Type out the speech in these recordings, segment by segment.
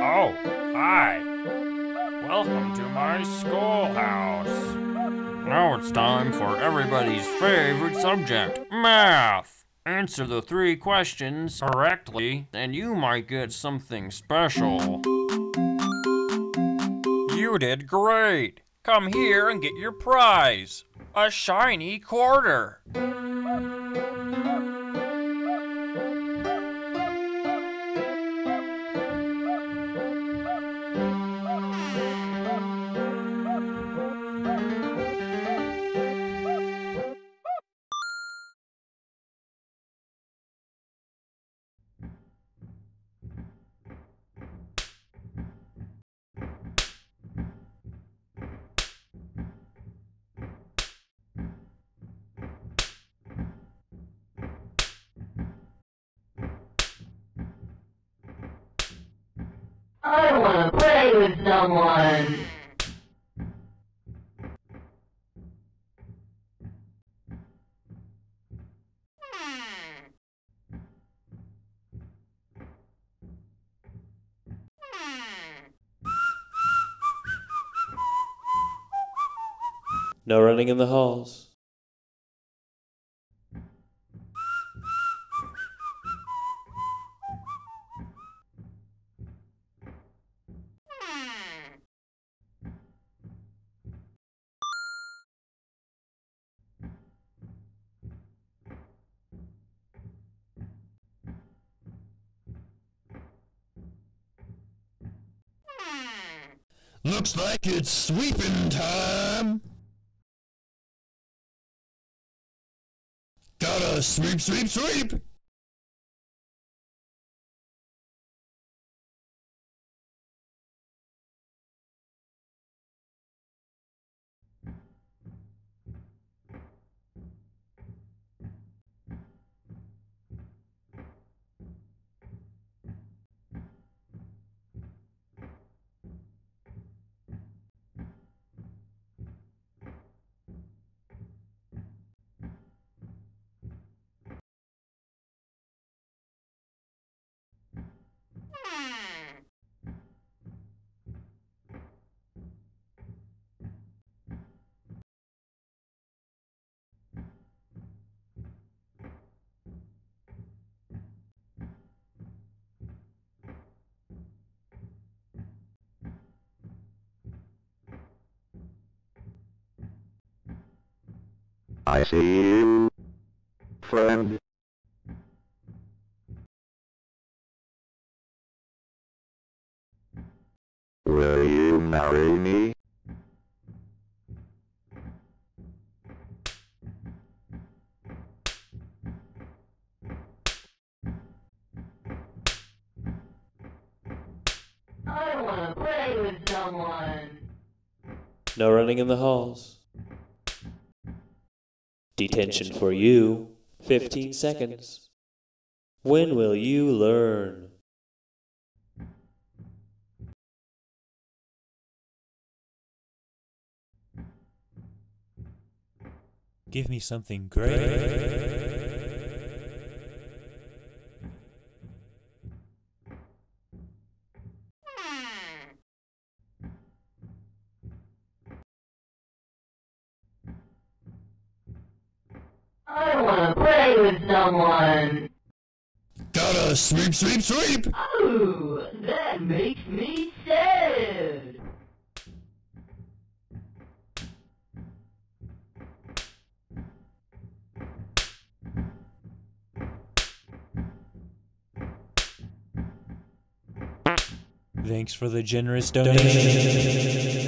Oh, hi. Welcome to my schoolhouse. Now it's time for everybody's favorite subject, math. Answer the three questions correctly, and you might get something special. You did great. Come here and get your prize a shiny quarter. I want to play with someone. No running in the halls. Looks like it's sweeping time. Gotta sweep, sweep, sweep. I see you, friend. Will you marry me? I want to play with someone. No running in the halls. Detention for you. 15 seconds. When will you learn? Give me something great. I want to play with someone. Gotta sweep, sweep, sweep. Oh, that makes me sad. Thanks for the generous donation.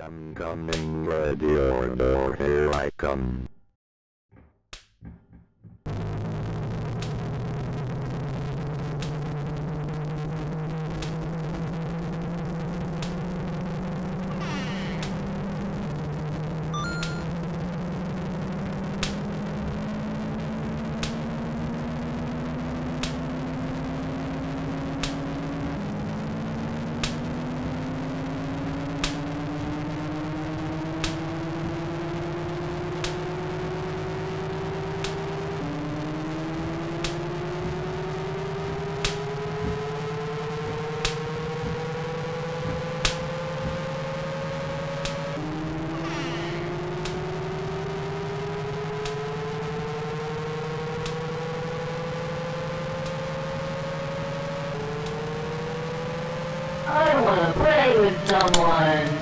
I am coming, ready or door, here I come. wanna play with someone.